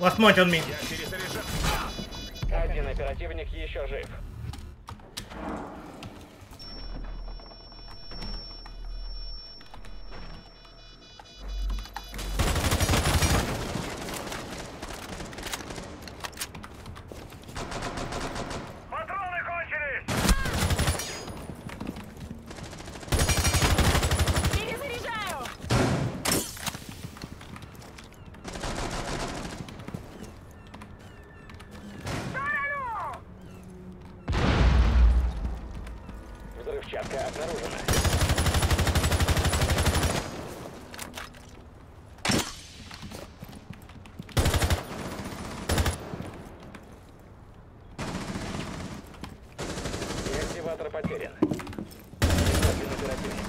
Last point on me. Один оперативник еще жив. Потерян. Один оперативник.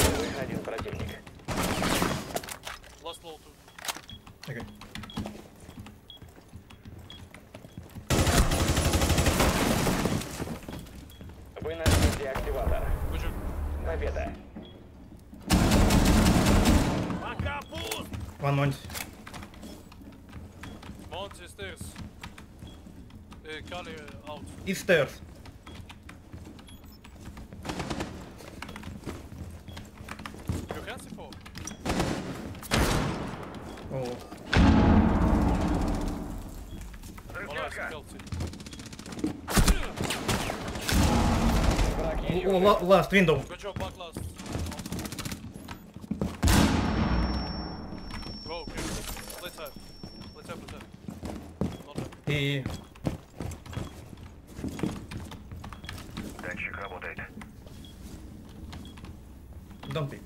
Живых один противник. Last two. Okay. Mount. Mount is stairs. Uh, Kali uh, Have. И... Датчик работает. Pick.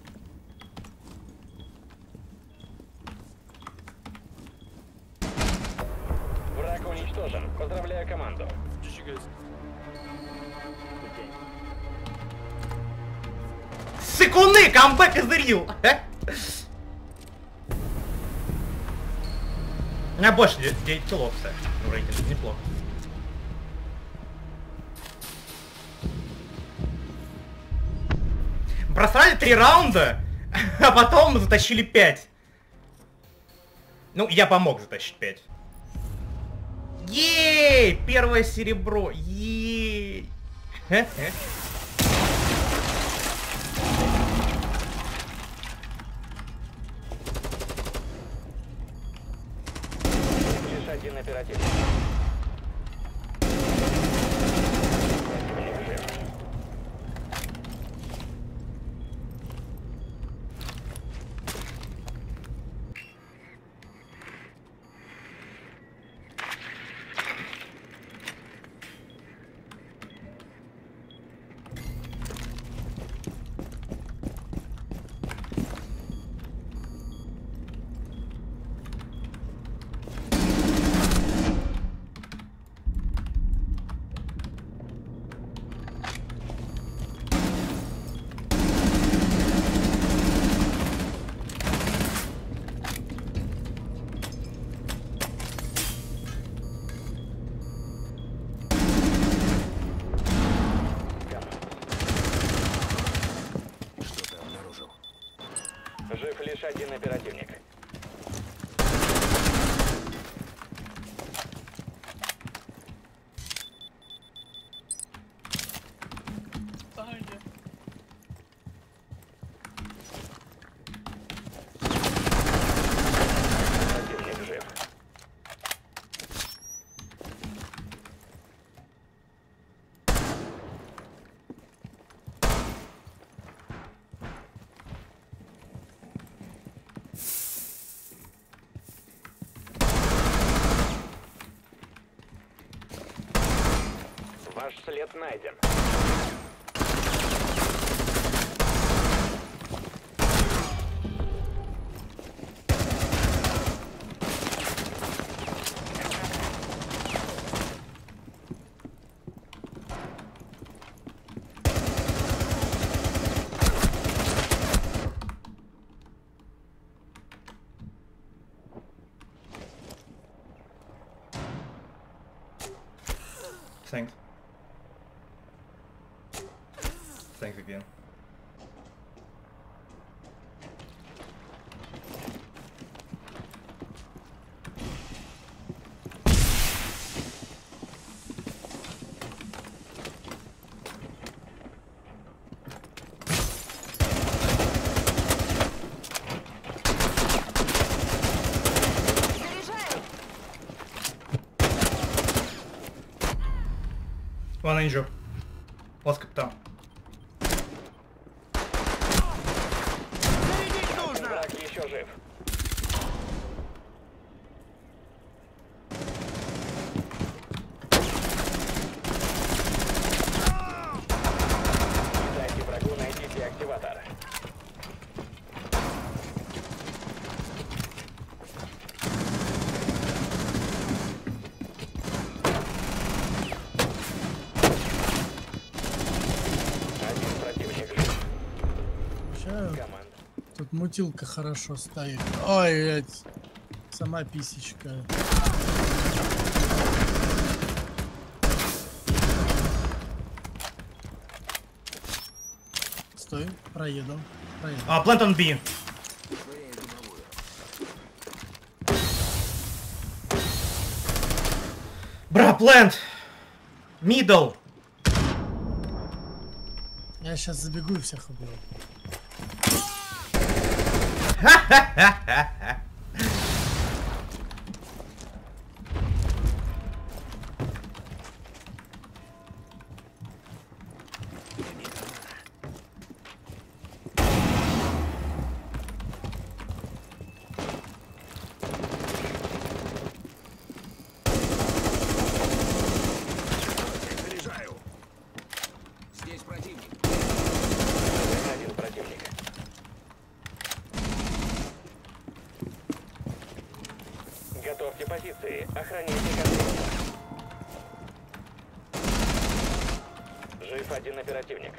Враг уничтожен. Поздравляю команду. Секунды! Камбэк is У меня больше 9 килов, кстати. в рейтинге. Неплохо. Просрали три раунда, а потом затащили 5. Ну, я помог затащить 5. Ей! Первое серебро! Ей! Лишь один оперативник. Противник жив. Что-то обнаружил. Жив лишь один оперативник. Behind you. Противник жив. Ваш след найден. Thanks again. Заряжаю! One injured. Lost капитан. Тут мутилка хорошо стоит. Ой, блядь. Сама писечка. Стой, проеду. Проеду. А, plant on B. Бра, plant! Middle! Я сейчас забегу и всех убью. Заряжаю! Здесь противник. Один противник. Готовьте позиции. Охраняйте контейнер. Жив один оперативник.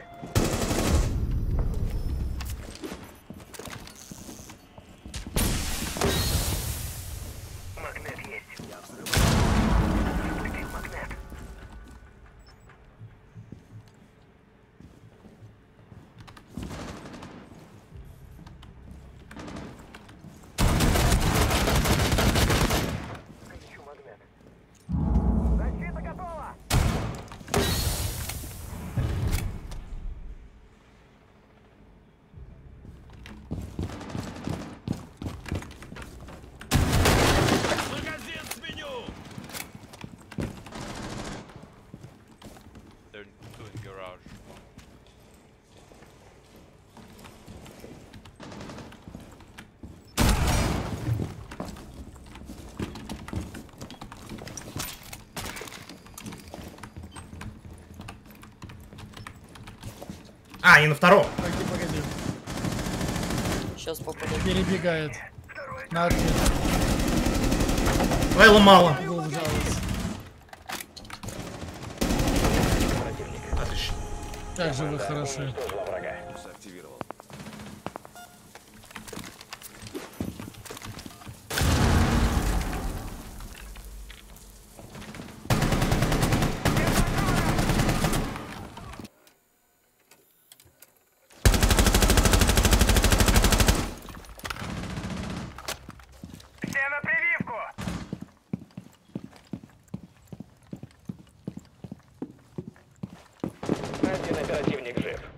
Garage. А, и на втором. Погоди, погоди. Сейчас попаду. Перебегает. На. Вейла мало. Как же вы хороши. Один оперативник жив.